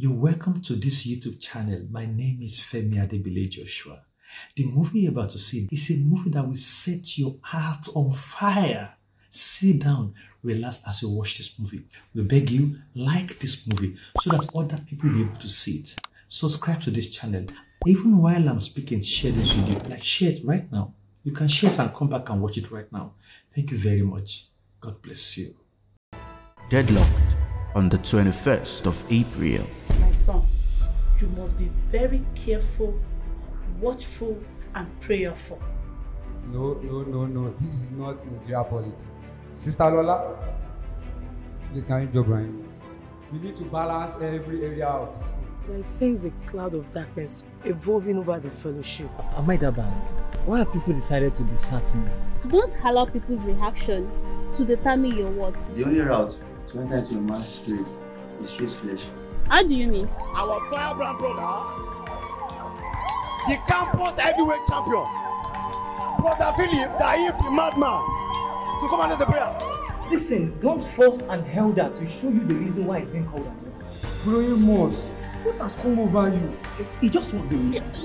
You're welcome to this YouTube channel. My name is Femi Adebile Joshua. The movie you're about to see is a movie that will set your heart on fire. Sit down, relax as you watch this movie. We beg you, like this movie so that other people will be able to see it. Subscribe to this channel. Even while I'm speaking, share this video. Like, share it right now. You can share it and come back and watch it right now. Thank you very much. God bless you. Deadlocked on the 21st of April. My son, you must be very careful, watchful, and prayerful. No, no, no, no. This is not Nigeria politics. Sister Lola, please can you drop Brian? We need to balance every area of this. There sense a cloud of darkness evolving over the fellowship. Am I that bad? Why have people decided to desert me? Don't allow people's reaction to determine your worth. The only route to enter into a man's spirit is his flesh. How do you mean? Our firebrand brother, the campus heavyweight champion, Brother Philip Daib the madman, to come lead the prayer. Listen, don't force an elder to show you the reason why he's being called an elder. Bro, Amos, what has come over you? He just want the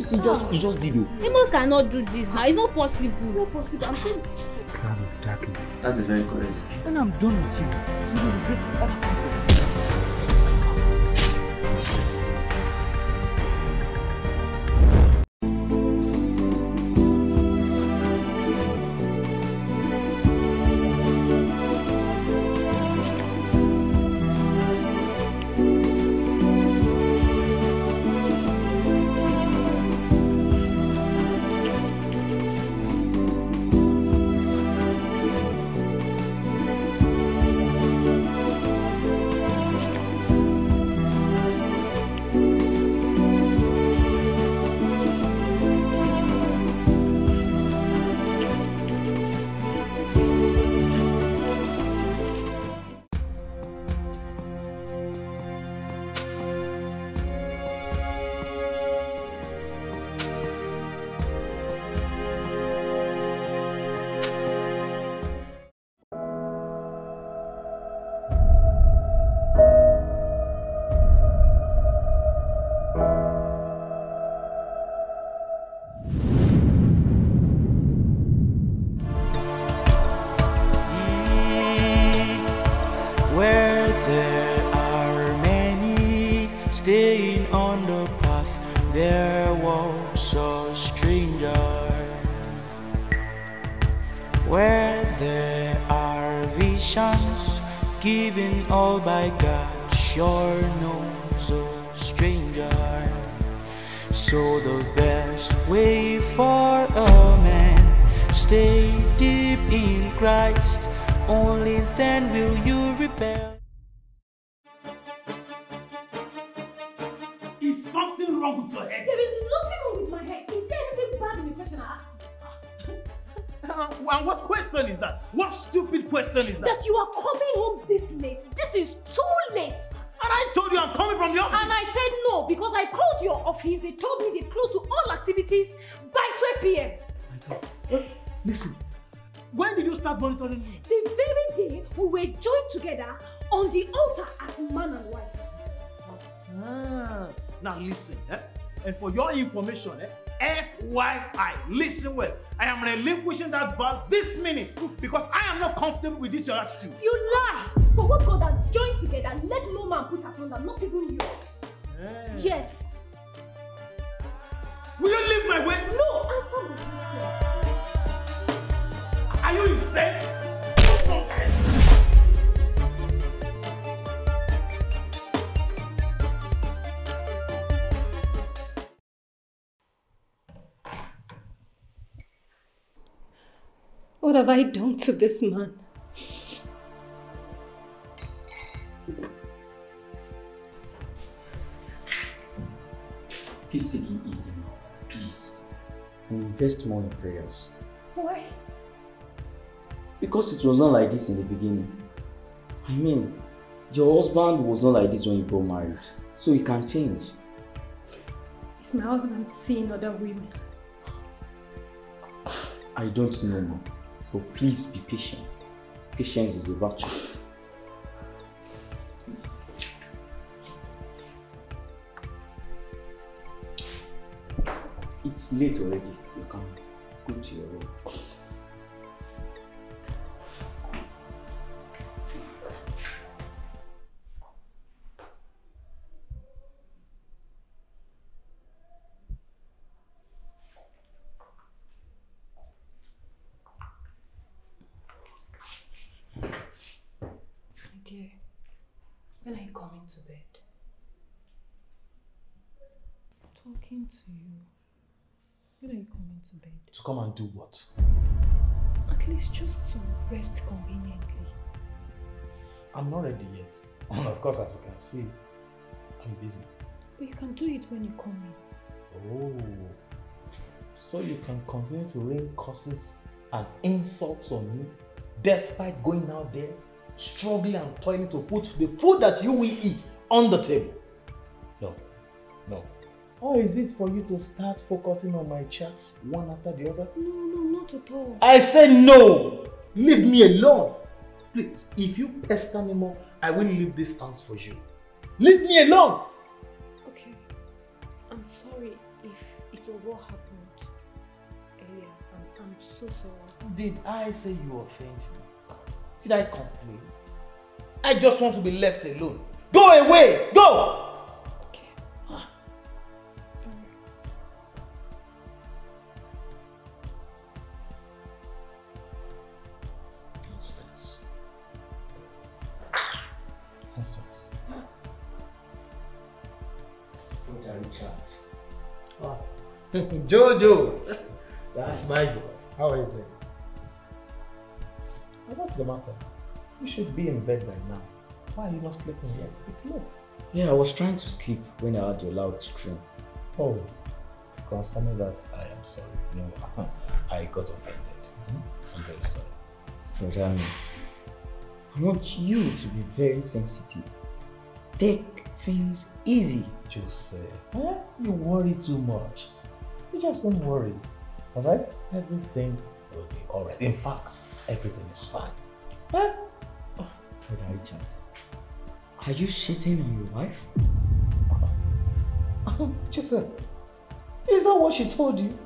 he just he just did it. Amos cannot do this now. It's not possible. No possible. I'm telling of darkness. That is very correct. When I'm done with you, you will regret ever information, eh? FYI, listen well. I am relinquishing that vow this minute because I am not comfortable with this your attitude. You lie! For what God has joined together, let no man put asunder, not even you. Eh. Yes. Will you leave my way? No, answer question. Are you insane? What have I done to this man? Please take it easy now. Please. And invest more in prayers. Why? Because it was not like this in the beginning. I mean, your husband was not like this when you got married. So he can change. Is my husband seeing other women? I don't know, ma'am. So please be patient. Patience is a virtue. It's late already. You can go to your room. Talking to you. When are you coming to bed? To come and do what? At least just to rest conveniently. I'm not ready yet. And of course, as you can see, I'm busy. But you can do it when you come in. Oh. So you can continue to rain curses and insults on me despite going out there, struggling and toiling to put the food that you will eat on the table. No, no. Or is it for you to start focusing on my chats one after the other? No, no, not at all. I say no! Leave me alone! Please, if you pester me more, I will leave this house for you. Leave me alone! Okay. I'm sorry if it was what happened earlier. I'm, I'm so sorry. Did I say you offend me? Did I complain? I just want to be left alone. Go away! Go! Jojo! That's my boy. How are you doing? What's the matter? You should be in bed by now. Why are you not sleeping yet? It's late. Yeah, I was trying to sleep when I heard your loud scream. Oh, concerning that, I am sorry. No, I got offended. I'm very sorry. Brother, I want you to be very sensitive. Take things easy. Joseph, eh? you worry too much. You just don't worry. Alright? Everything will be alright. In fact, everything is fine. Eh? Brother Richard, are you shitting on your wife? Joseph, is that what she told you?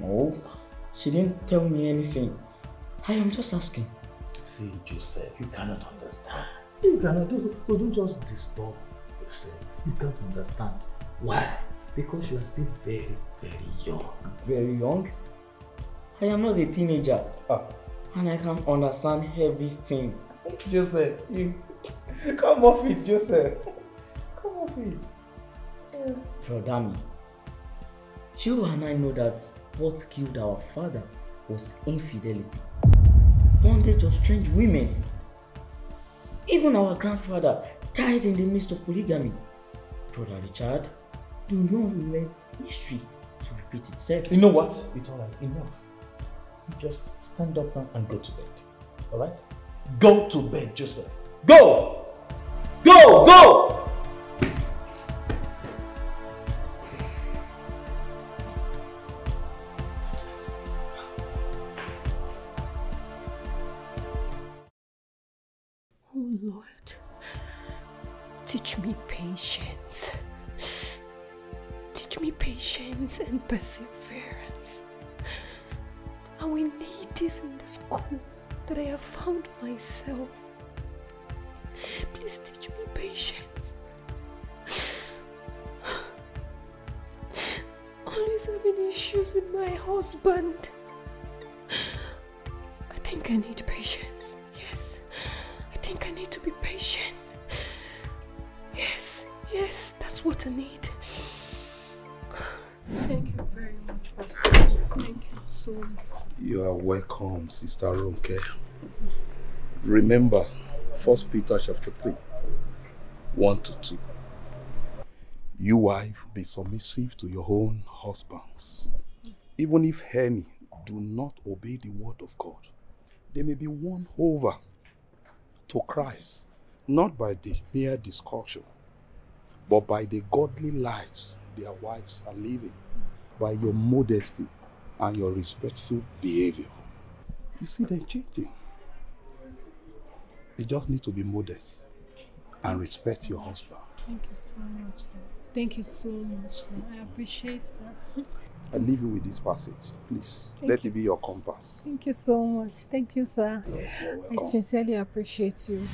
No, she didn't tell me anything. I am just asking. See, Joseph, you cannot understand. You cannot do so. So don't just disturb yourself. You can't understand. Why? Because you are still very, very young. Very young? I am not a teenager. Ah. And I can understand everything. Joseph, you come off it, Joseph. Come off it. Yeah. Brother me, you and I know that what killed our father was infidelity. Bondage of strange women. Even our grandfather died in the midst of polygamy. Brother Richard, do not let history to repeat itself. You know what? It's alright. Enough. You just stand up now and go to bed. Alright? Go to bed, Joseph. Go! Go! Go! Patience Sister Ronke. Remember, First Peter chapter 3, 1 to 2. You wife, be submissive to your own husbands, even if any do not obey the word of God. They may be won over to Christ, not by the mere discussion, but by the godly lives their wives are living, by your modesty and your respectful behavior. You see them changing. You just need to be modest and respect your husband. Thank you so much, sir. Thank you so much, sir. I appreciate, sir. I leave you with this passage. Please, Thank let you. it be your compass. Thank you so much. Thank you, sir. I sincerely appreciate you.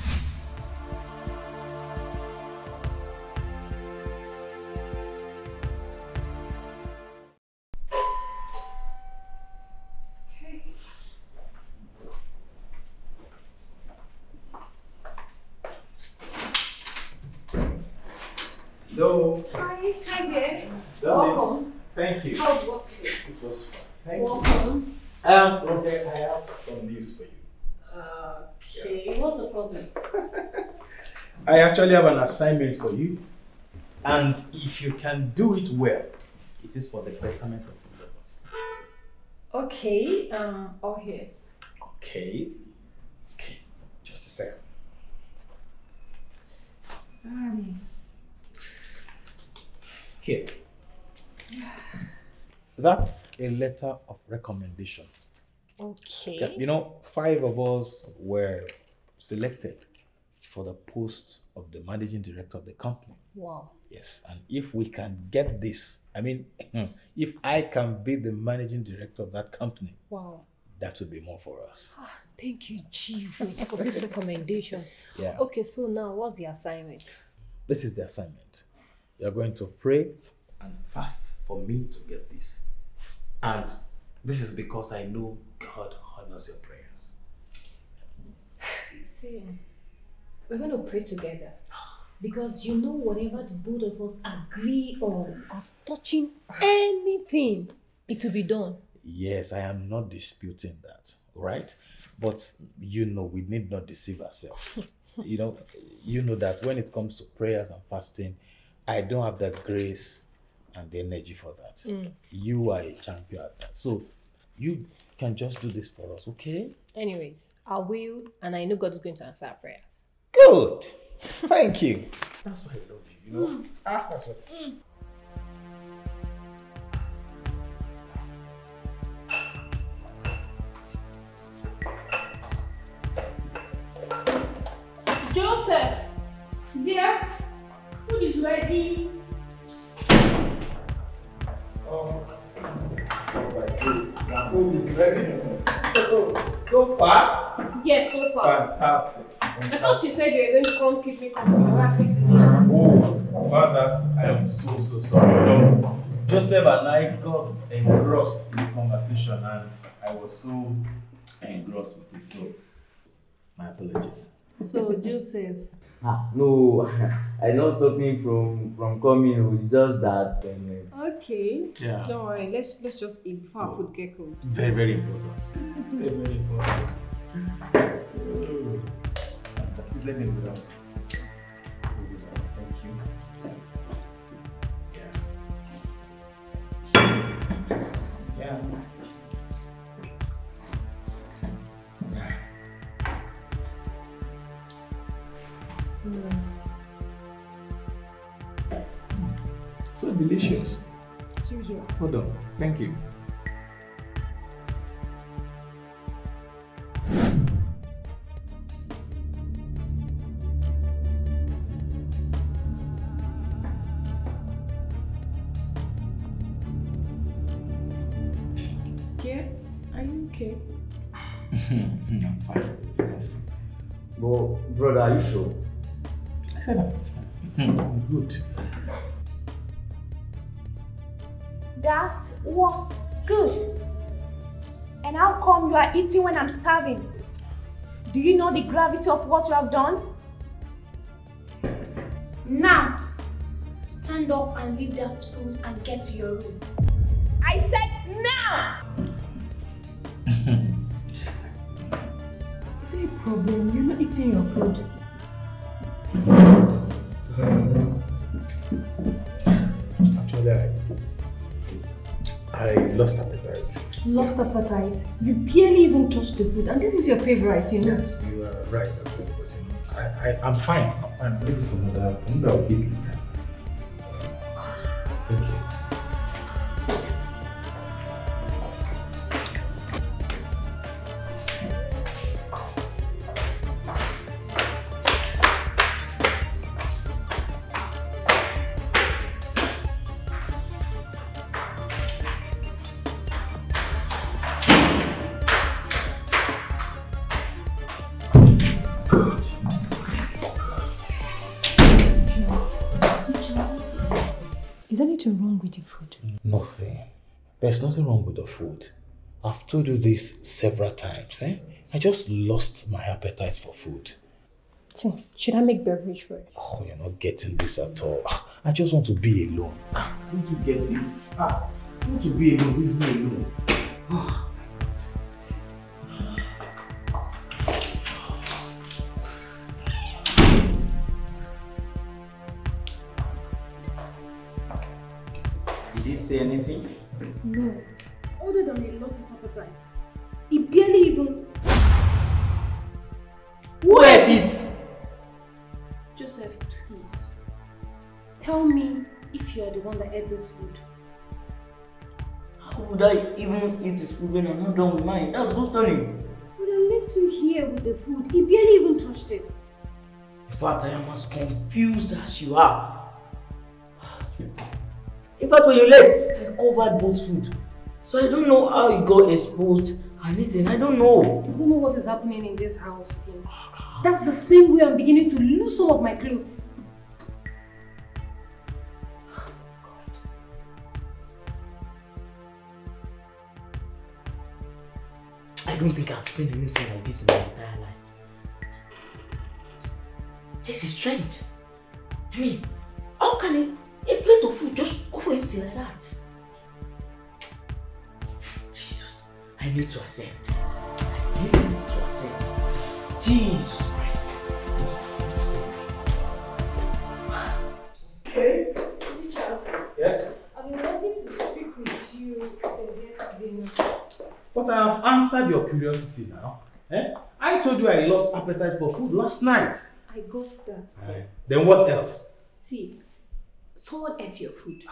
I actually have an assignment for you. And if you can do it well, it is for the betterment of both of us. Okay, um, all ears. Okay. Okay. Just a second. Um, here. That's a letter of recommendation. Okay. Yeah, You know, five of us were selected for the post of the managing director of the company. Wow. Yes, and if we can get this, I mean, if I can be the managing director of that company, Wow. that would be more for us. Ah, Thank you, Jesus, for this recommendation. Yeah. Okay, so now what's the assignment? This is the assignment. You're going to pray and fast for me to get this. And this is because I know God honors your prayers. See, we're going to pray together. Because you know, whatever the both of us agree on as touching anything, it will be done. Yes, I am not disputing that, right? But you know, we need not deceive ourselves. you know, you know that when it comes to prayers and fasting, I don't have the grace and the energy for that. Mm. You are a champion at that. So you can just do this for us, okay? Anyways, I will, and I know God is going to answer our prayers. Good. Thank you. That's why I love you, you know? Ah, that's what. Joseph, dear, food is ready. Food is ready. so fast. Yes, so fast. Fantastic. I thought you said you were going to come keep me company while I fix the dinner. Oh, about that, I am so, so sorry. No, Joseph and I got engrossed in the conversation and I was so engrossed with it. So, my apologies. So, Joseph, Ah, no, I not stop him from from coming. oh, It's just that. Um, okay. Yeah. Don't worry, let's let's just eat before our food get cold. Very, very important. Very, very important. Please let me go down. Thank you. Yeah. Yeah. So delicious. Hold on. Thank you. Eating when I'm starving? Do you know the gravity of what you have done? Now, stand up and leave that food and get to your room. I said now! Is there a problem? You're not eating your food. Actually, I, I lost appetite. Lost appetite. You barely even touched the food, and this is your favorite, you know. Yes, you are right. I, I'm fine. I'm fine. Maybe some other. Maybe I'll eat later. There's nothing wrong with the food. I've told you this several times. Eh? I just lost my appetite for food. So, should I make beverage for you? Oh, you're not getting this at all. Ah, I just want to be alone. Ah, don't you get it? Ah, I want to be alone. Leave me alone. Ah. Did he say anything? No. Other than he lost his appetite. He barely even. Who ate it? Joseph, please. Tell me if you are the one that ate this food. How would I even eat his food when I'm not done with mine? That's gluttony. But I left you here with the food. He barely even touched it. But I am as confused as you are. In fact, when you left, covered both food. So I don't know how it got exposed and eaten. I don't know. I don't know what is happening in this house. That's the same way I'm beginning to lose some of my clothes. I don't think I've seen anything like this in my entire life. This is strange. I mean, how can a, a plate of food just go empty like that? I need to accept. I really need to accept. Jesus Christ. Hey. Richard, Yes? I've been wanting to speak with you since yesterday. But I have answered your curiosity now. Eh? I told you I lost appetite for food last night. I got that. Then what else? See, someone ate your food.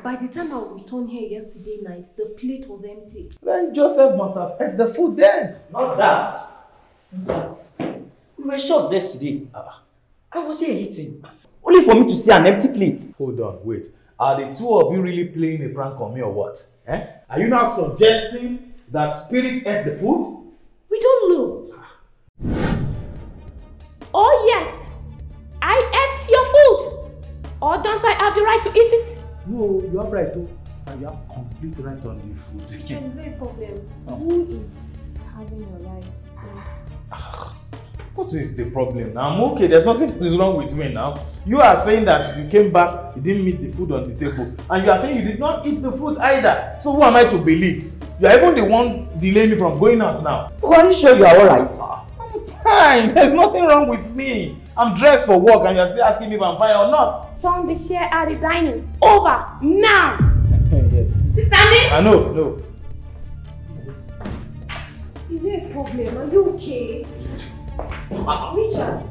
By the time I returned here yesterday night, the plate was empty. Then Joseph must have ate the food then. Not that. Not that. We were shot yesterday. I was here eating. Only for me to see an empty plate. Hold on, wait. Are the two of you really playing a prank on me or what? Eh? Are you now suggesting that spirit ate the food? We don't know. Oh yes, I ate your food. Or don't I have the right to eat it? No, you have right to. And you have complete right on the food. There is a problem. Who is having a right? What is the problem now? I'm okay. There's nothing that is wrong with me now. You are saying that you came back, you didn't meet the food on the table, and you are saying you did not eat the food either. So who am I to believe? You are even the one delaying me from going out now. Oh, are you sure you are alright? Fine. There's nothing wrong with me. I'm dressed for work, and you are still asking me if I'm fine or not. Turn the chair at the dining over now. yes. Still standing? I know. No. Is there a problem? Are you okay? Richard,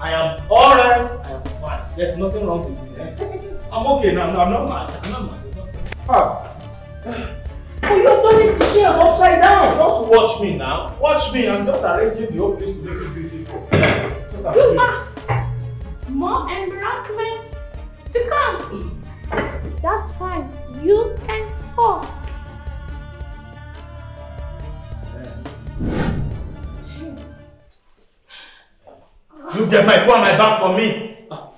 I am alright. I am fine. There's nothing wrong with me. Eh? I'm okay now. No, I'm not mad. I'm not mad. There's nothing. Ah. Oh, you're turning the chairs upside down. Just watch me now. Watch me. I'm just arranging the whole place to make it beautiful. That's what I'm You are more embarrassment to come. That's fine. You can stop. You get my phone and my bag for me. Ah.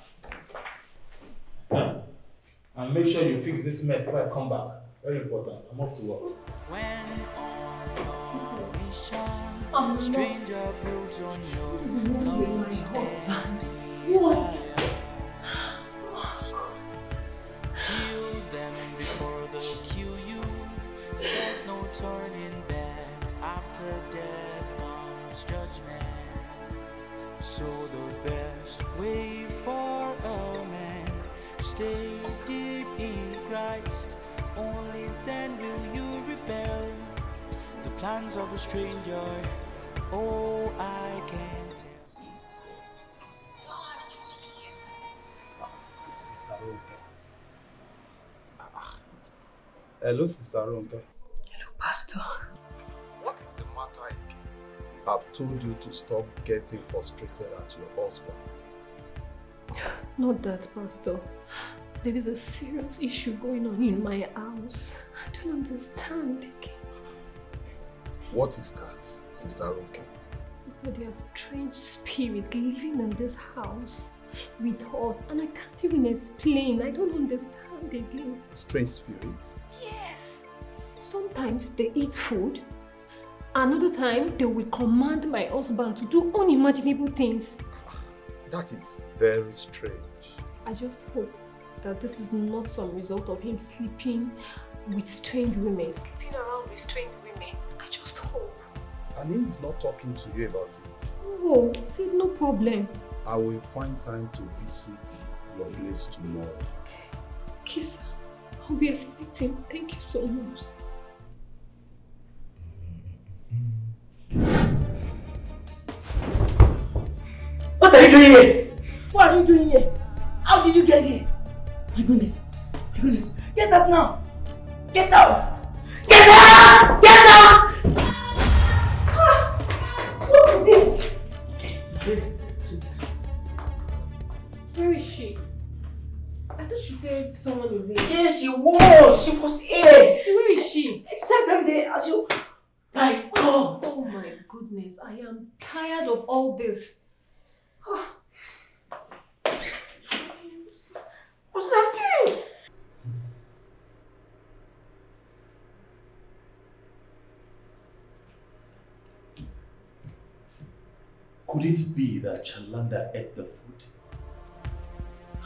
And make sure you fix this mess before I come back. Very important. I'm off to work. I'm lost. Stranger builds on your Ronke. Ah. Hello, Sister Ronke. Hello, Pastor. What is the matter again? I've told you to stop getting frustrated at your husband. Not that, Pastor. There is a serious issue going on in my house. I don't understand. What is that, Sister Ronke? Pastor, there are strange spirits living in this house with us, and I can't even explain. I don't understand again. Strange spirits. Yes. Sometimes they eat food. Another time, they will command my husband to do unimaginable things. That is very strange. I just hope that this is not some result of him sleeping with strange women, sleeping around with strange women. I just hope. And he's not talking to you about it. Oh, he said no problem. I will find time to visit your place tomorrow. Okay, sir. I'll be expecting. Thank you so much. What are you doing here? What are you doing here? How did you get here? My goodness. My goodness. Get out now. Get out. Get out! Get out! All this. What's happening? Could it be that Chalanda ate the food?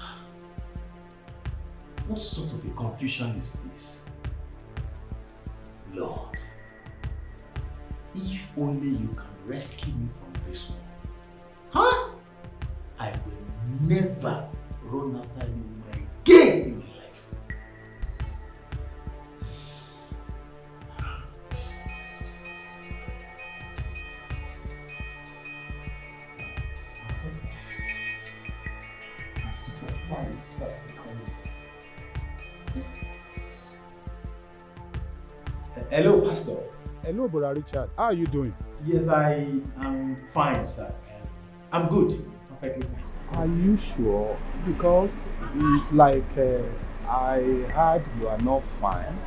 What sort of a confusion is this? Lord, if only you can rescue me from this one. Huh? I will never run after you again in life. Eh, hello, Pastor. Hello, Brother Richard. How are you doing? Yes, I am fine, sir. I'm good. Perfectly fine, sir. Are you sure? Because it's like uh, I heard you are not fine. And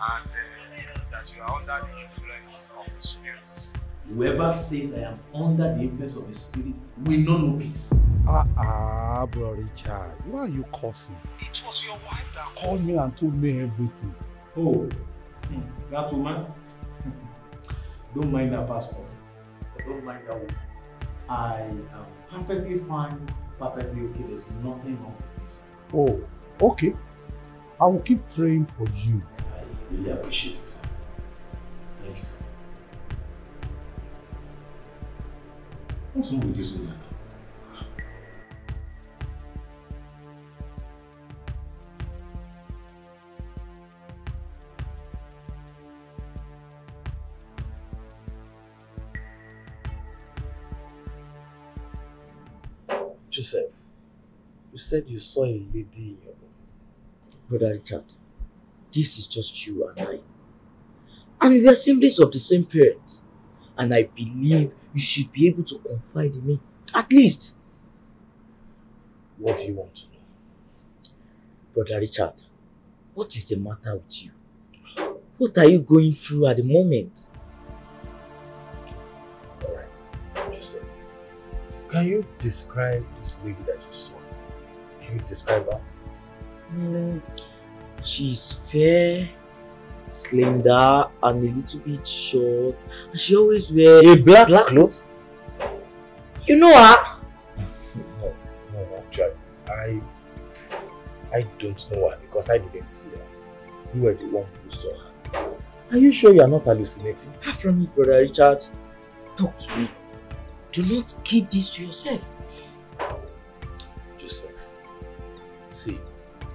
uh, that you are under the influence of the spirits. Whoever says I am under the influence of the spirit will know no peace. Ah, ah, Bro Richard. Why are you cursing? It was your wife that called me and told me everything. Oh, hmm, that woman? Don't mind her, Pastor. Don't mind that woman. I am perfectly fine, perfectly okay. There's nothing wrong with this. Oh, okay. I will keep praying for you. I really appreciate it, sir. Thank you, sir. What's wrong with this woman? Said you saw a lady in your room. Brother Richard, this is just you and I. And we are siblings of the same parents. And I believe you should be able to confide in me. At least. What do you want to know? Brother Richard, what is the matter with you? What are you going through at the moment? Alright, Joseph. Can you describe this lady that you saw? You describe her? Mm, she's fair, slender, and a little bit short. And she always wears A black, clothes? You know her? No, no, actually, I, I don't know her because I didn't see her. You were the one who saw her. Are you sure you are not hallucinating? Apart from it, Brother Richard, talk to me. Do not keep this to yourself. Joseph, see,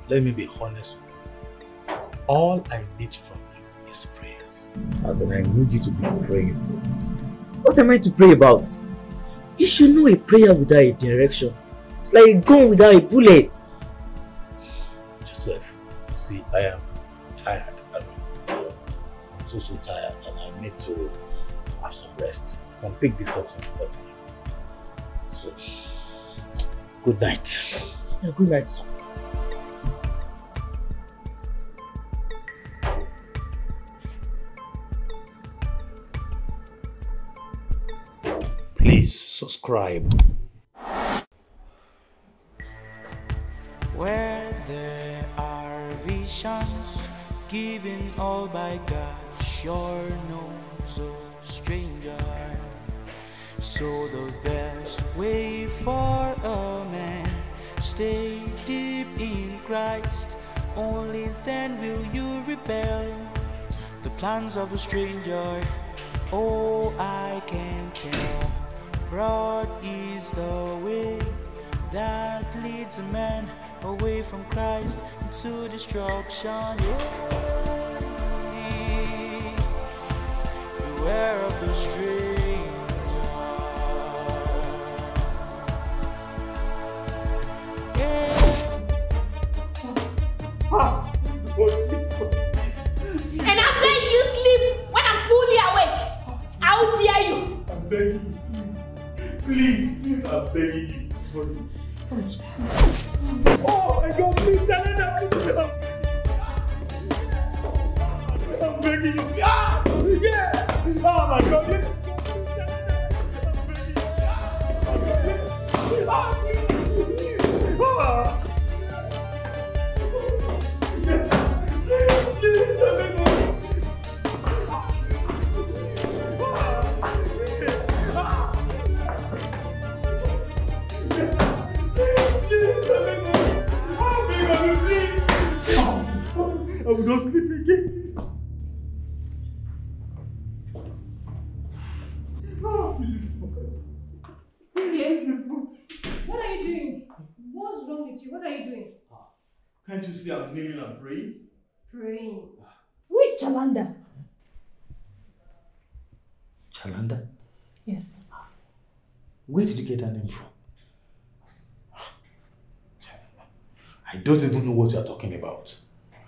let me be honest with you. All I need from you is prayers. As in, I need you to be praying for. What am I to pray about? You should know a prayer without a direction. It's like a gun without a bullet. Joseph, see, I am tired. As in, I'm so, so tired and I need to have some rest. Come pick this up some other time. So, good night. Yeah, good night, sir. subscribe. Where there are visions given all by God, sure knows a stranger. So the best way for a man stay deep in Christ. Only then will you rebel the plans of a stranger. Oh, I can tell. Broad is the way that leads a man away from Christ into destruction. Yeah. Beware of the stranger. Sorry. I'm sorry. Oh my God, please. I'm, I'm begging you. Ah! Dear, what are you doing? What's wrong with you? What are you doing? Ah, can't you see I'm kneeling and praying? Praying. Ah. Who is Chalanda? Chalanda? Yes. Ah. Where did you get that name from? I don't even know what you are talking about.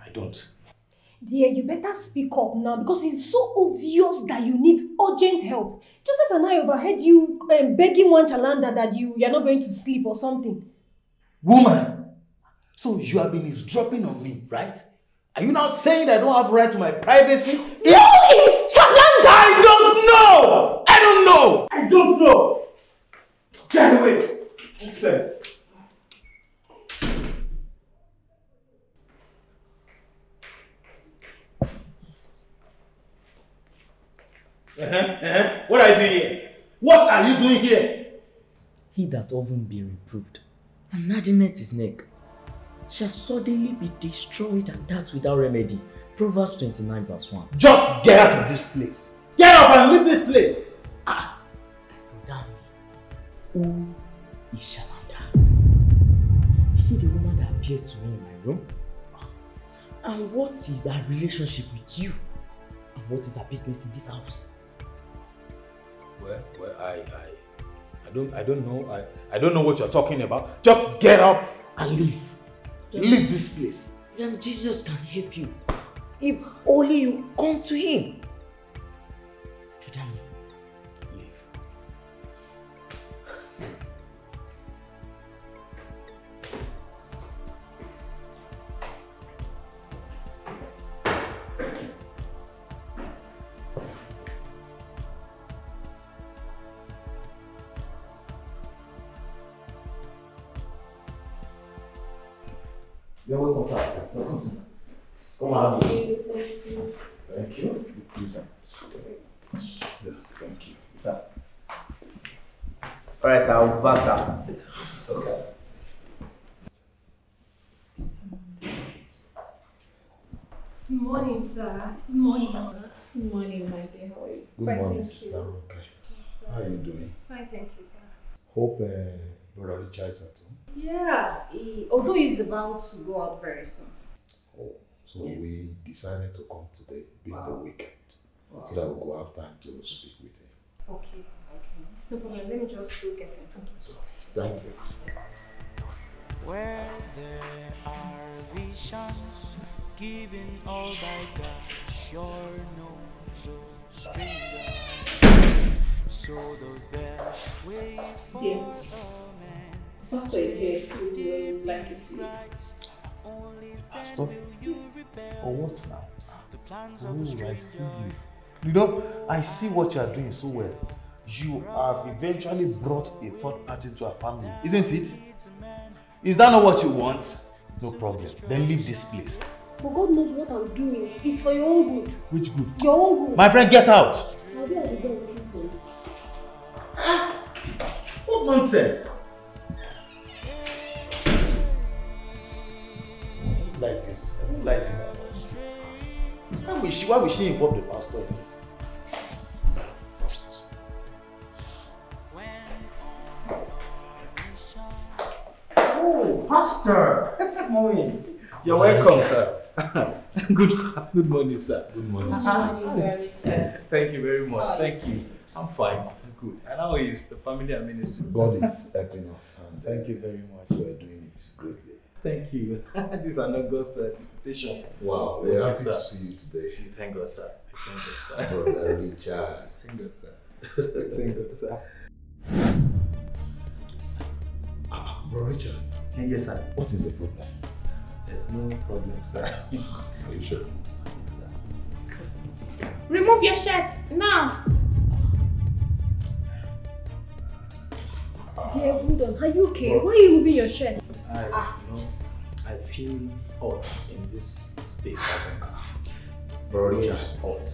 I don't. Dear, you better speak up now because it's so obvious that you need urgent help. Joseph and I overheard you um, begging one Chalanda that you you're not going to sleep or something. Woman! So you have been eavesdropping on me, right? Are you now saying I don't have right to my privacy? No, it's Chalanda! I don't know! I don't know! I don't know! Doing here? He that often be reproved and hardened his neck shall suddenly be destroyed and that without remedy. Proverbs 29 verse 1. Just get out of this place. Get up and leave this place. Ah, damn me. Who is Shalanda? Is she the woman that appeared to me in my room? And what is her relationship with you? And what is her business in this house? Well, well, I, I, I don't, I don't know. I, I don't know what you're talking about. Just get up and leave. Leave this place. Then Jesus can help you. If only you come to him. You're welcome, sir. Welcome, sir. Come on, please. Thank you. Please, sir. Yeah, thank you. Sir. Alright, sir. I'll be back, sir. So, sir. Good morning, sir. Good morning. Good morning, my dear. How are you? Good Fine, morning, thank Sister you. Ronke. How are you doing? Fine, thank you, sir. Hope uh, Brother Richard at home. Yeah, he, although he's about to go out very soon. Oh, so we decided to come today, being the weekend, so that we could have time to speak with him. Okay, okay. No problem. Let me just go get him. So, thank you. Where there are visions given all by God, sure knows oh a stranger. So the best way for Dear. Pastor is here. We would like to see you. Pastor? For what now? Oh, I see you. You know, I see what you are doing so well. you have eventually brought a third party to our family, isn't it? Is that not what you want? No problem. Then leave this place. But God knows what I'm doing. It's for your own good. Which good? Your own good. My friend, get out! I'll be like this. I don't like this at all. Why will she, why will she involve the pastor in this? Oh, pastor! Mommy, you're welcome, sir. good, good morning, sir. Good morning. Thank you very much. Thank you. I'm fine. I'm good. And how is the family and ministry? God is helping us. And Thank you very much. we are doing it greatly. Thank you. This is an August uh, visitation. Wow, we're happy sir. to see you today. Thank God, sir. Thank God, sir. Brother Richard. Thank God, sir. Thank God, sir. Ah, ah, Bro Richard, Yes, sir. what is the problem? There's no problem, sir. Are you sure? Yes, sir. Remove your shirt now. Ah. Dear, hold on. Are you okay? Why are you moving your shirt? I, you know, I feel hot in this space. Bro Richard. It's hot.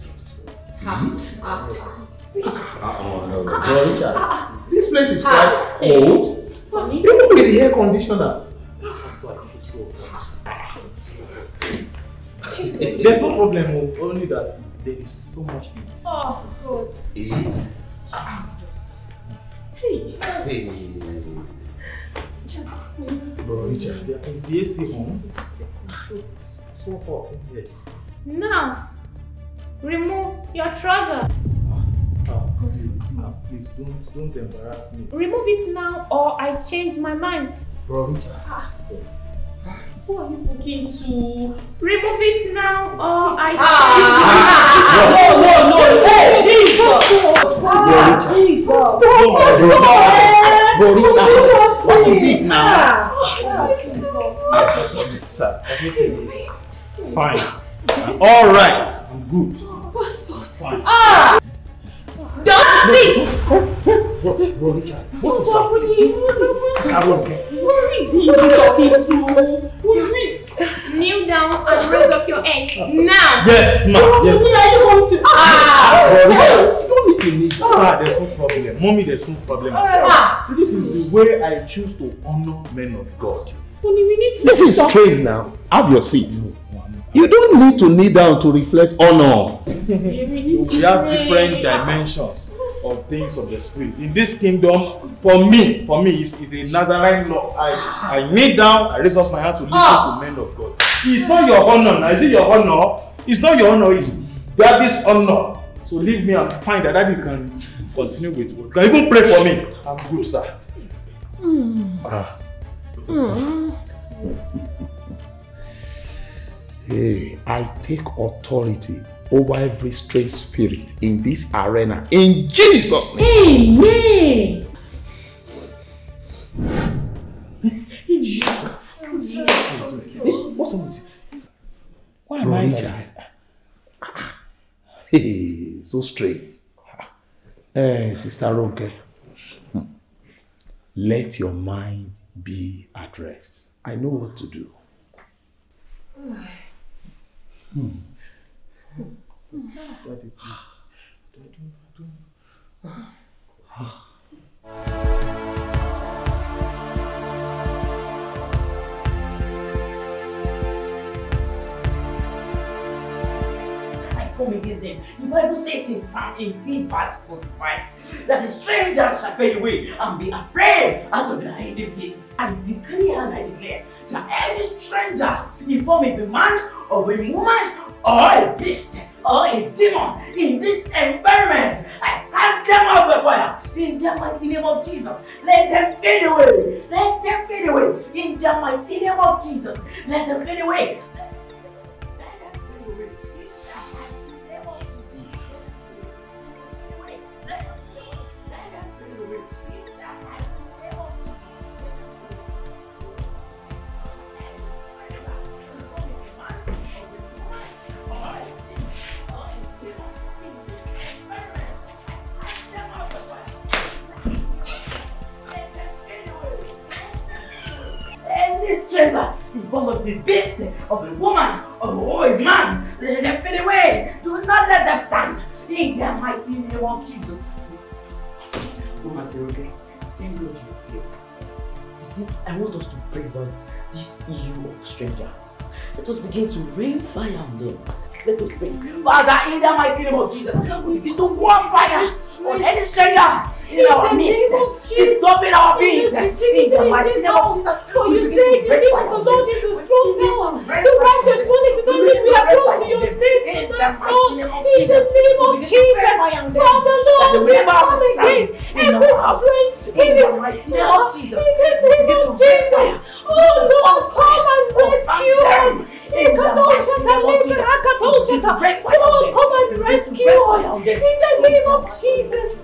Heat? Ah. ah oh, no, no. Bro Richard, this place is quite cold. Even with the air conditioner. Pastor, I feel so hot. There's no problem, oh, only that there is so much heat. Oh, God. Heat? Hey. Hey. Bro Richard. is the AC on. It's so hot in here. Now, remove your trouser. Ah, please, ah, please don't don't embarrass me. Remove it now or I change my mind. Bro Richard. Who are you looking to? Remove it now or I Ah. change my mind. No, no, no. Hey, Jesus. Pastor, Bro Richard. Bro Richard. What is it now? Sir, everything is fine. All right, I'm good. Fine. Ah! Don't sit! Bro, Richard, what is happening? Sister Ronke. Where is he talking to? Who is he? Kneel down and raise up your head. Now! Yes, ma'am. Yes. Who are you going to? Ah! Bro Richard, you don't need to. Sir, there's no problem. Mommy, there's no problem. Ah. See, this is the way I choose to honor men of God. Honey, we need to This is strange now. Have your seat. You don't need to kneel down to reflect honor. we have different dimensions of things of the spirit. In this kingdom, for me, for me, it's, it's a Nazarene law. I, I kneel down, I raise up my hand to listen Ah. to men of God. It's not your honor. Now, is it your honor? It's not your honor, it's daddy's honor. So leave me and find that daddy can continue with work. Can even pray for me. I'm good, sir. Ah. Hey, I take authority over every strange spirit in this arena. In Jesus' name. Amen! What's up with you? Why am Bro I like this? Hey, so strange. Eh, Sister Ronke, hmm. let your mind be at rest. I know what to do. Hmm. Daddy, please. Daddy, don't. Come against them. The Bible says in Psalm 18, verse 45, that the stranger shall fade away and be afraid out of their hiding places. I decree and I declare that any stranger, in form of a man or a woman or a beast or a demon in this environment, I cast them out by fire in the mighty name of Jesus. Let them fade away. Let them fade away in the mighty name of Jesus. Let them fade away. Form of a beast, of a woman, or a man, let them fade away. Do not let them stand. In the mighty name of Jesus. Woman, okay. Thank God you're here. You see, I want us to pray about this issue of stranger. Let us begin to rain fire on them. Let us pray. Father, in the mighty name of Jesus, we begin to pour fire on any stranger in our midst. Disturbing our peace. In the mighty name of Jesus, we you begin say to the break fire of the Lord is a strong tower. The righteous one is we to are break brought to your name. In the mighty name of the Jesus, of we begin to break fire on them. Father That Lord, they will we never come stand in our house. In the mighty name of Jesus, in the we begin name to of break Jesus. fire. Oh Lord, come and rescue us. in the mighty name of Jesus, we begin to break on Lord, come and We begin to rescue us. fire on them. In the name of Jesus.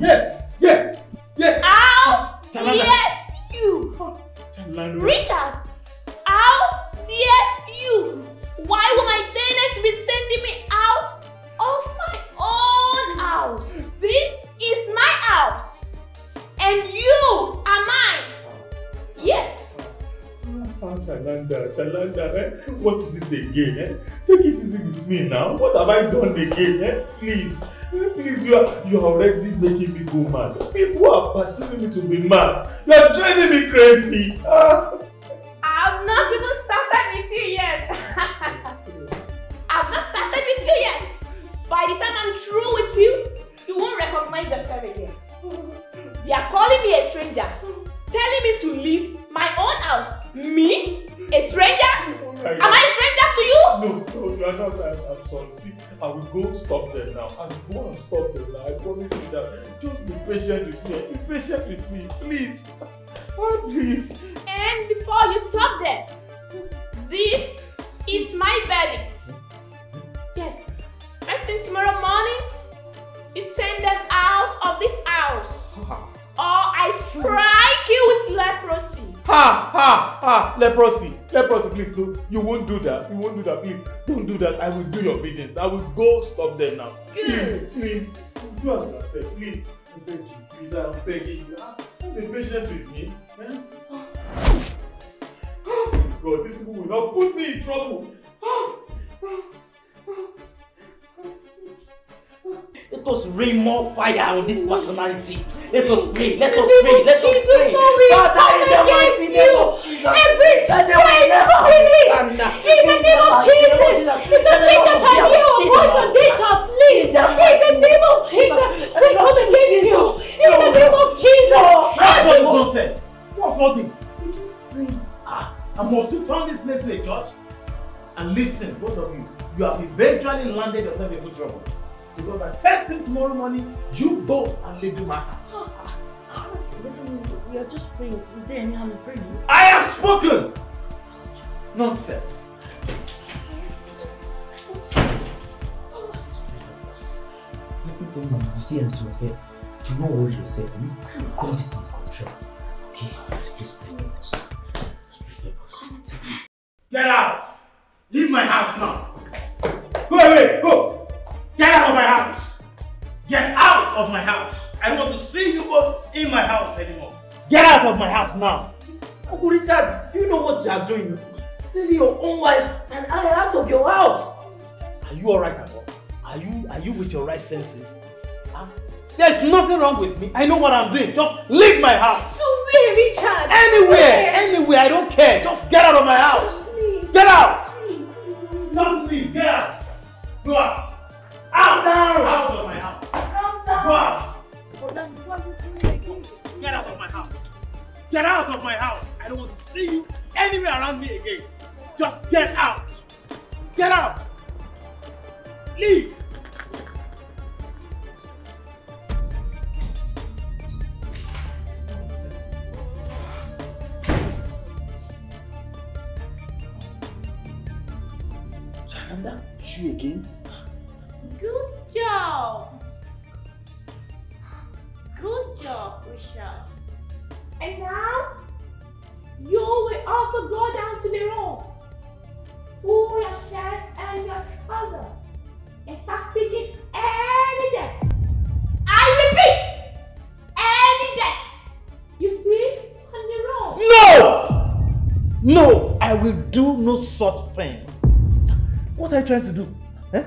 Yeah, yeah, yeah. How dare you? Chalana. Richard, how dare you? Why will my tenants be sending me out of my own house? This Chalanda, Chalanda, eh? What is it again? Eh? Take it easy with me now. What have I done again? Eh? Please, eh, please, you are you are already making me go mad. People are perceiving me to be mad. You are driving me crazy. Ah. I've not even started with you yet. I've not started with you yet. By the time I'm through with you, you won't recognize yourself again. They are calling me a stranger, telling me to leave my own house. Me? A stranger? Am I a stranger to you? No, no, you are not. I'm, I'm sorry. See, I will go stop them now. I will go and stop them now. I promise you that. Just be patient with me. Be patient with me, please. Ah, please. And before you stop them, this is my verdict. Yes. First thing tomorrow morning, you send them out of this house. Or I strike you with leprosy. Ha ha ha! Leprosy, leprosy, please do. You won't do that. You won't do that. Please don't do that. I will do your business. I will go stop them now. Good. Please, please. Do as I said. Please, I beg you. Please, I'm begging you. Ah, Be patient with me. Eh? Ah. Ah. God, these people will not put me in trouble. Ah. Let us rain more fire on this personality. Let us pray. Let us In pray. Let us pray. We Father, in the mighty name of Jesus. Every they spirit, in the name of Jesus, it's the thing that shall hear our voice and they shall sleep. In the name of Jesus, we come against you. In the name of Jesus. What is nonsense? What's all this? Ah, and must you turn this place to a church? And listen, both of you, you have eventually landed yourself into trouble. Because by first thing tomorrow morning, you both are leaving my house. We are just praying. Is there any harm in praying? I have spoken! Nonsense. You see, and so okay. Do not worry yourself. You hmm? God is in control. Okay, just pray us. Just pray us. Get out! Leave my house now! Go away! Go! Get out of my house! Get out of my house! I don't want to see you both in my house anymore. Get out of my house now! Uncle Richard, you know what you are doing. Sending your own wife and I out of your house. Are you alright at all? Are you are you with your right senses? Huh? There's nothing wrong with me. I know what I'm doing. Just leave my house. So where, Richard? Anywhere, Where? anywhere. I don't care. Just get out of my house. Get out. Not leave. Get out. Go out. Out. Out of my house. Go out. Get out of my house. Get out of my house. I don't want to see you anywhere around me again. Just get out. Get out. Leave. Chanda, you again? Good job! Good job, Richard. And now, you will also go down to the room. Pull your shirt and your trousers and start speaking any debt. I repeat, any debt. You see, on the road. No! No, I will do no such thing. What are you trying to do? Eh?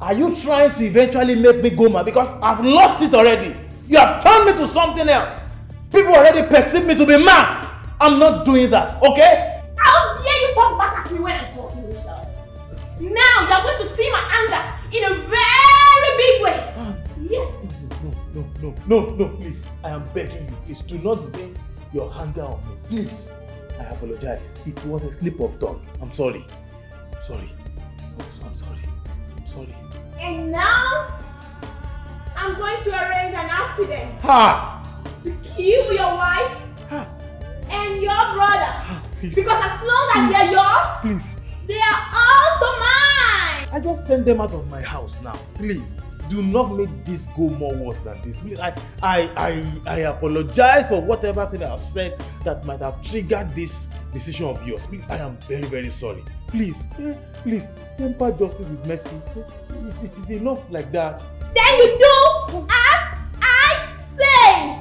Are you trying to eventually make me go mad? Because I've lost it already. You have turned me to something else. People already perceive me to be mad. I'm not doing that, okay? How dare you talk back at me when I'm talking, Richard? Now you're going to see my anger in a very big way. Ah. Yes. No, no, no, no, no, please. I am begging you, please. Do not vent your anger on me. Please. I apologize. It was a slip of tongue. I'm sorry. I'm sorry. I'm sorry. And now I'm going to arrange an accident Ha! to kill your wife and your brother. Please. Because as long as they're yours, Please. they are also mine. I just sent them out of my house now. Please. Do not make this go more worse than this. Please, I, I, I, I apologize for whatever thing I have said that might have triggered this decision of yours. Please, I am very, very sorry. Please, please, temper justice with mercy. It, it is enough like that. Then you do as I say.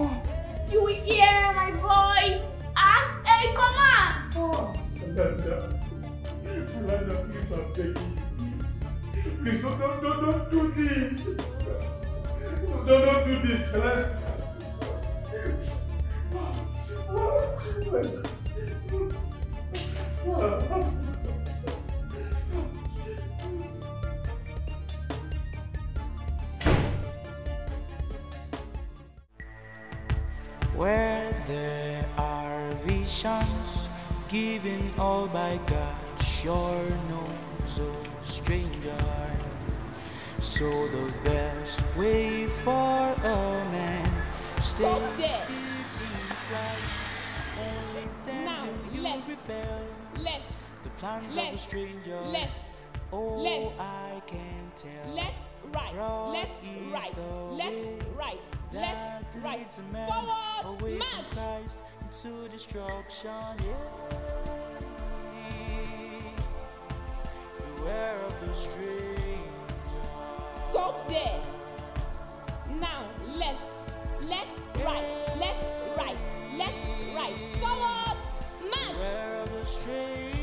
You hear my voice as a command. Chalanda, Chalanda, please, I'm begging you. Please, don't, don't, don't, don't do this. Don't, don't do this, Chalanda. Where there are visions given all by God, sure knows a stranger. So the best way for a man stay deep in Christ. Only then Now, you left. rebel Left. the plans of a Left. stranger. Left. Oh, Left. I can tell. Left, right, left, right, left, right, left, right. leads a man Forward, march. from Christ into destruction. Yeah. Beware of the stranger. Stop there. Now, left, left, right, left, right, left, right. Forward, march. Beware of the stranger.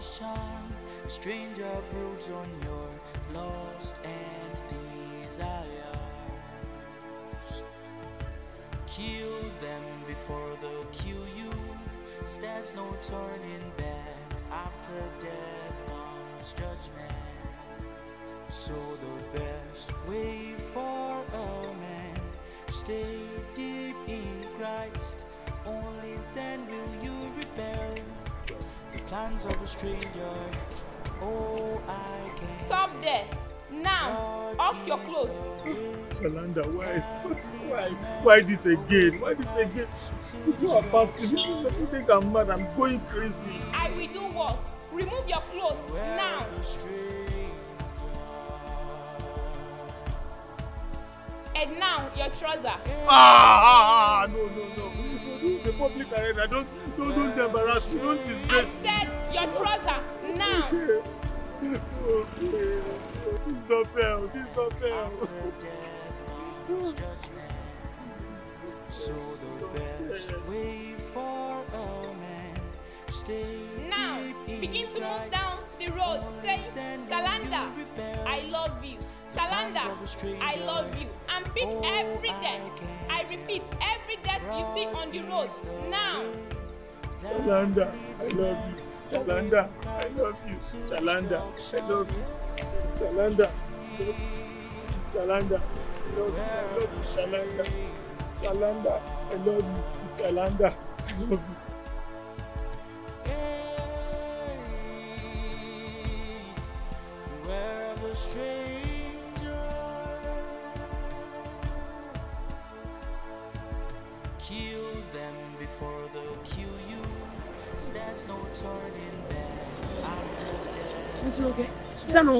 A stranger broods on your lust and desires. Kill them before they'll kill you, 'cause there's no turning back. After death comes judgment. So the best way for a man, stay deep in Christ. Only then will you rebel. The plans of a stranger. Oh, I can Stop there. Now, off your clothes. Chalanda, why? Why? Why this again? Why this again? You are passing. You think I'm mad? I'm going crazy. I will do worse. Remove your clothes now. And now, your trouser. Ah, ah, ah, no, no, no. The public arena. Don't, don't, don't embarrass me. Don't I disgrace me. said your trouser now. Okay. This is not fair. This is not fair. So the best way for a man, stay Now, deep begin to move down the road. Say, Shalanda, I love you. Shalanda, I love you. And pick every death. I repeat, every death you see on the road. Now, Chalanda, I love you. Chalanda, I love you. Chalanda, I love you. Chalanda, Chalanda, I love you. I love you. Chalanda, I love you. Chalanda, I love you.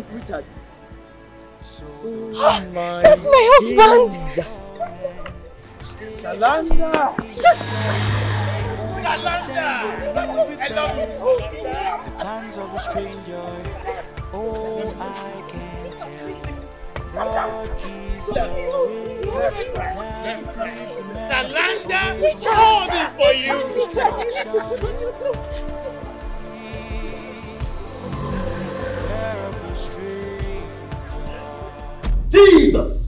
Is Richard? So Oh my That's my husband! Chalanda! The plans of a stranger. Oh, I can tell. Talanda, all this for you. Jesus!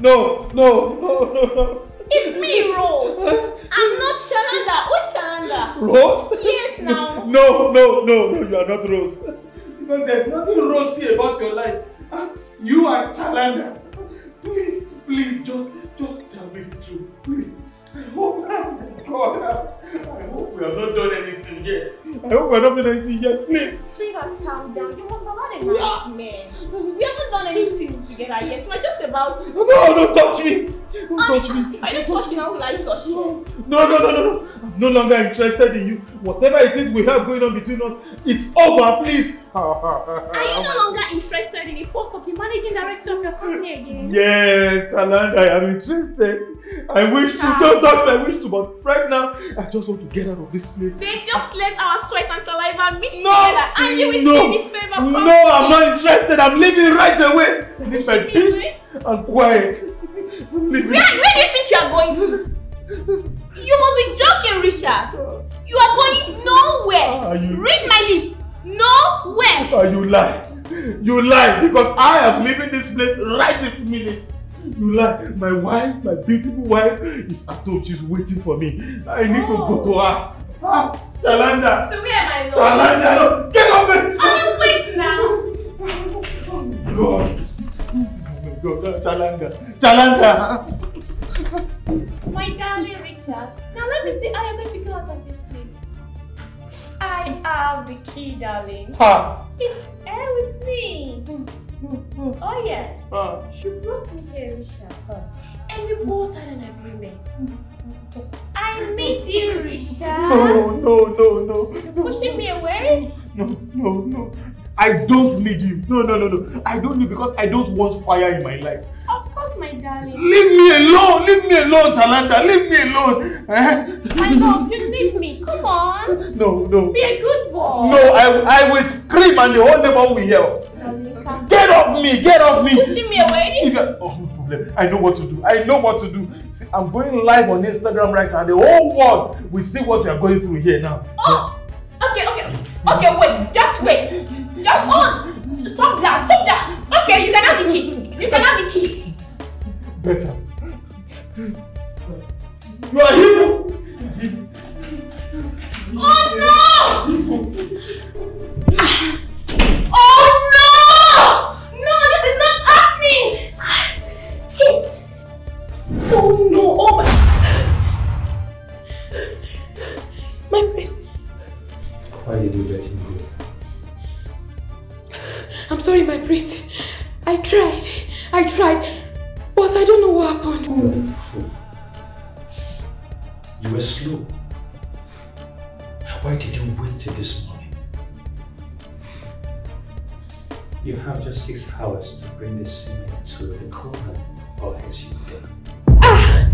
No, no, no, no, no. It's me, Rose. I'm not Shalanda. Who's Shalanda? Rose? Yes, now. No, no, no, no, you are not Rose. Because there's nothing rosy about your life. Ah, You are Chalanda. Please, please, just, just tell me the truth. Please. I hope, God, I hope we have not done anything yet. I hope we have not done anything yet. Please. Sweetheart, calm down. You must have had a nice man. We haven't done anything together yet. We're just about to. No, don't touch me. Don't touch me. I don't touch you, how will I touch you? No, no, no, no, no. I'm no longer interested in you. Whatever it is we have going on between us, it's over, please. Are you no longer interested in the post of the managing director of your company again? Yes, Chalanda, I am interested. I wish to, ah. don't touch I wish to, but right now, I just want to get out of this place. They just let our sweat and saliva mix No, together and you will no, see the favor come. No, I'm not interested. I'm leaving right away. Leave my peace and quiet. I'm leaving. Where, where do you think you are going to? You must be joking, Richard. You are going nowhere. Read my lips. Nowhere. Oh, you lie. You lie because I am leaving this place right this minute. You lie. My wife, my beautiful wife, is at home. She's waiting for me. I need to go to her. Ah, Chalanda. To where, my lord? Chalanda, no, get off me. Oh, wait now. God. Oh my God, Chalanda. Chalanda. My darling Richard. Now let me see how you're going to go out of this. I have the key, darling. Ha. It's air with me. Oh yes. Ah. You brought me here, Richard. And we both had an agreement. I need you, Richard. No, no, no, no. You're pushing me away? No, no, no. I don't need you. No, no, no, no. I don't need because I don't want fire in my life. Course, my darling. Leave me alone. Leave me alone, Talanda. Leave me alone. Eh? My love, you need me. Come on. No, no. Be a good boy. No, I, I will scream and the whole neighborhood will yell. Get off me. Get off me. Pushing me away? If you- oh, no problem. I know what to do. I know what to do. See, I'm going live on Instagram right now. The whole world will see what we are going through here now. Oh, okay, okay. Okay, wait. Just wait. Just on. Stop that. Stop that. Okay, you can have the key. You can have the key. Better. You are evil. Oh no! Oh no! No, this is not happening! Shit! Oh no! Oh my! My wrist. Why did you let him go? I'm sorry, my priest. I tried. I tried. But I don't know what happened. You are a fool. You were slow. Why did you wait till this morning? You have just six hours to bring the cement to the corner, or else you will die.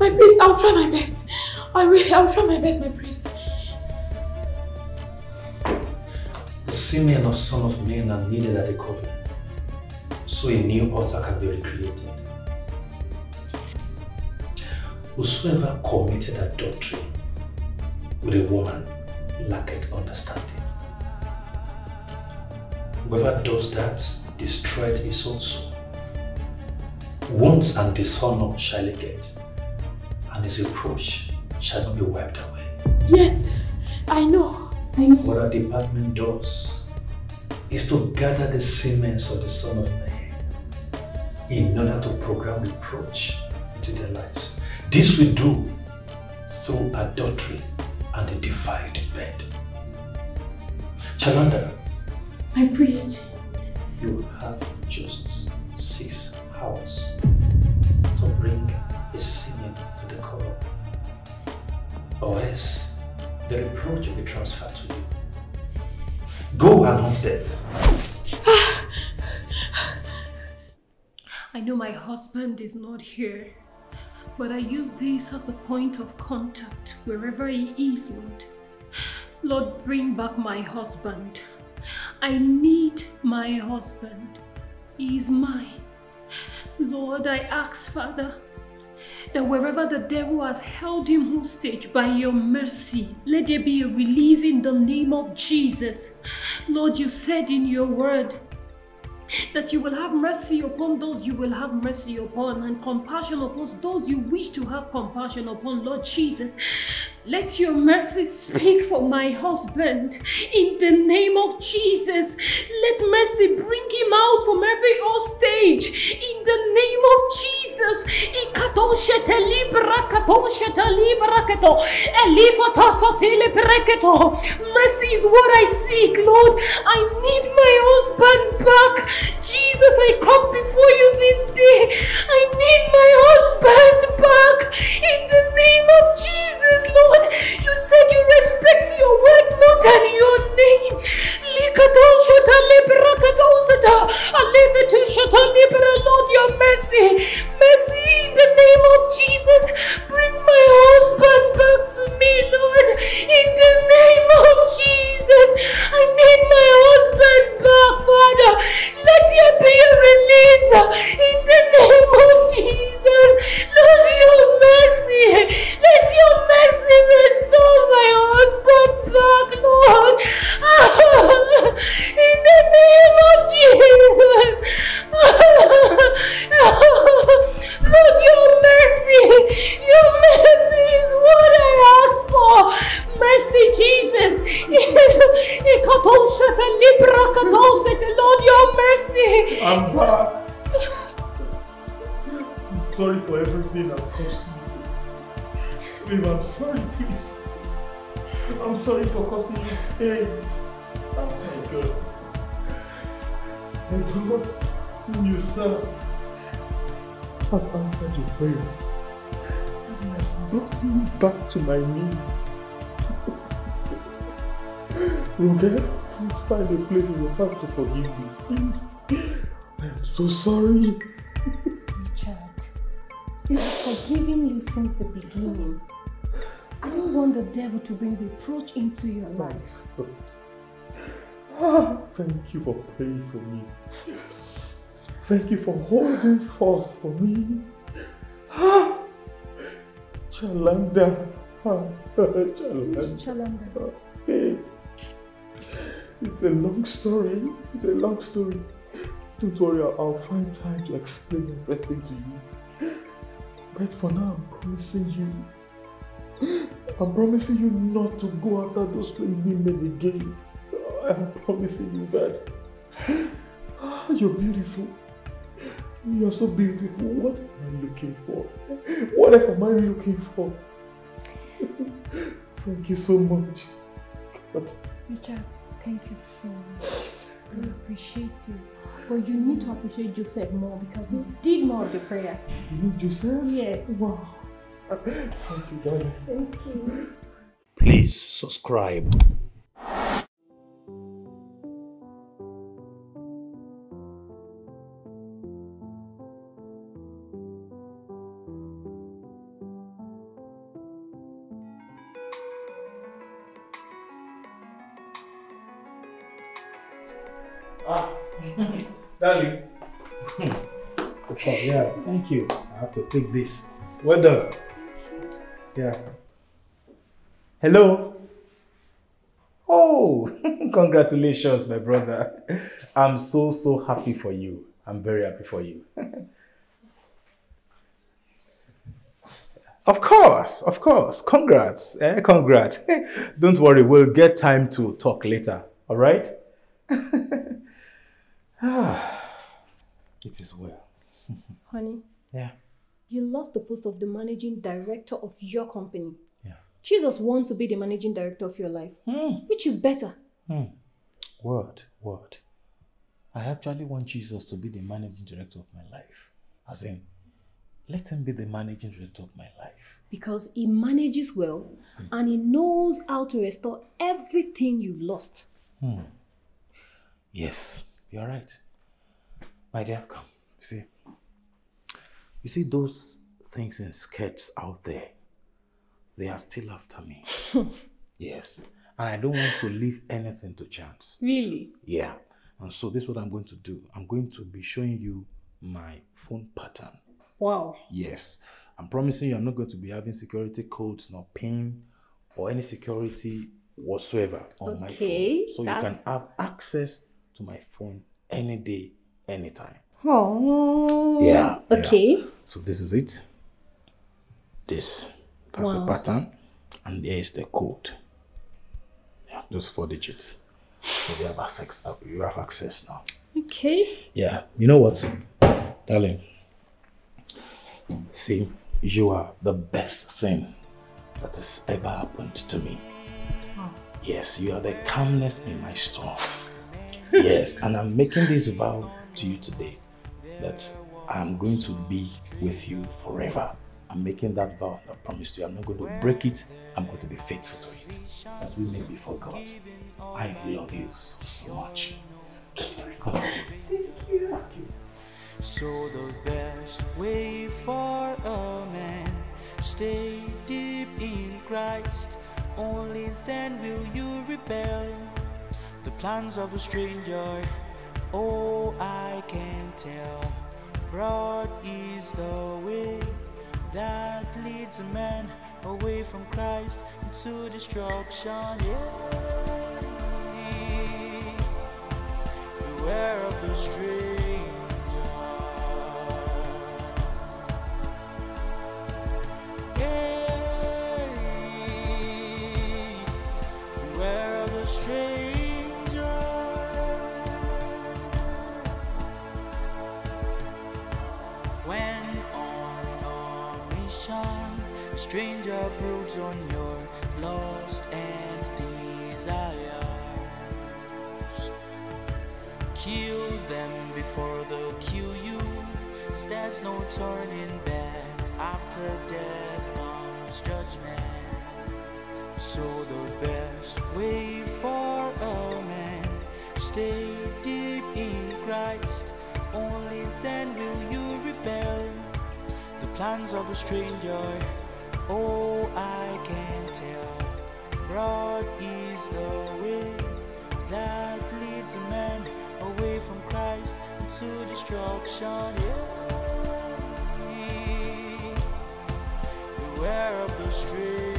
My priest, I'll try my best. I will. I'll try my best, my priest. The semen of Son of Man are needed at the coven, so a new altar can be recreated. Whosoever committed adultery with a woman lacketh understanding. Whoever does that destroyeth his own soul. Wounds and dishonor shall he get, and his reproach shall not be wiped away. Yes, I know. I know. What our department does is to gather the semens of the Son of Man in order to program reproach into their lives. This we do through adultery and the defiled bed. Chalanda, My priest. you have just six hours to bring a singing to the choir. Or else the reproach will be transferred to you. Go and hunt them. I know my husband is not here, but I use this as a point of contact wherever he is, Lord. Lord, bring back my husband. I need my husband. He is mine. Lord, I ask, Father, that wherever the devil has held him hostage by your mercy, let there be a release in the name of Jesus. Lord, you said in your word that you will have mercy upon those you will have mercy upon and compassion upon those you wish to have compassion upon, Lord Jesus. Let your mercy speak for my husband in the name of Jesus. Let mercy bring him out from every hostage in the name of Jesus. Ikatoshete libra libra. Mercy is what I seek, Lord. I need my husband back. Jesus, I come before you this day. I need my husband back in the name of Jesus, Lord. You said you respect your word more than your name. Alevetushata libra, Lord, your. Mercy in the name of whom you serve has answered your prayers and has brought me back to my knees. Roger, please find a place in your heart to forgive me, please. I am so sorry. Richard, I've forgiven you since the beginning. I don't want the devil to bring reproach into your life. Ah, thank you for praying for me. Thank you for holding forth for me. Ah, Chalanda. Ah, Chalanda. Chalanda. Hey. It's a long story. It's a long story. Don't worry, I'll, find time to explain everything to you. But for now, I'm promising you. I'm promising you not to go after those strange women again. I'm promising you that. Ah, You're beautiful. You're so beautiful. What am I looking for? What else am I looking for? Thank you so much. God. Richard, thank you so much. I appreciate you. But you need to appreciate Joseph more because he did more of the prayers. You need Joseph? Yes. Wow. Thank you, darling. Thank you. Please subscribe. Thank you. I have to take this. Well done. Yeah. Hello. Oh, congratulations, my brother. I'm so, so happy for you. I'm very happy for you. of course, of course. Congrats. Eh? Congrats. Don't worry, we'll get time to talk later. All right? Ah, it is well. Honey, Yeah. you lost the post of the managing director of your company. Yeah. Jesus wants to be the managing director of your life, which is better. Hmm. Word, word. I actually want Jesus to be the managing director of my life. As in, let him be the managing director of my life. Because he manages well and he knows how to restore everything you've lost. Hmm. Yes, you're right. My dear, come. See, you see those things in skirts out there, they are still after me. yes. And I don't want to leave anything to chance. Really? Yeah. And so this is what I'm going to do. I'm going to be showing you my phone pattern. Wow. Yes. I'm promising you I'm not going to be having security codes nor PIN or any security whatsoever on my Okay, phone. So that's- you can have access to my phone any day, anytime. Oh. Yeah. yeah. So this is it. This. That's Wow. the pattern. And there is the code. Yeah, those four digits. So you have access uh, you have access now. Okay. Yeah. You know what? Darling. See, you are the best thing that has ever happened to me. Wow. Yes, you are the calmness in my storm. yes, and I'm making this vow to you today that I'm going to be with you forever. I'm making that vow and I promise to you I'm not going to break it. I'm going to be faithful to it. That we may be for God. I love you so, so much. That's very good. So the best way for a man stay deep in Christ. Only then will you rebel. The plans of the stranger, oh I can tell. Broad is the way that leads a man away from Christ into destruction. Yeah. Beware of the stranger. A stranger broods on your lost and desires. Kill them before they'll kill you. 'cause there's no turning back. After death comes judgment. So the best way for a man stay deep in Christ. Only then will you rebel. The plans of the stranger, oh I can tell. Broad is the way that leads a man away from Christ into destruction. Yeah. Beware of the stranger.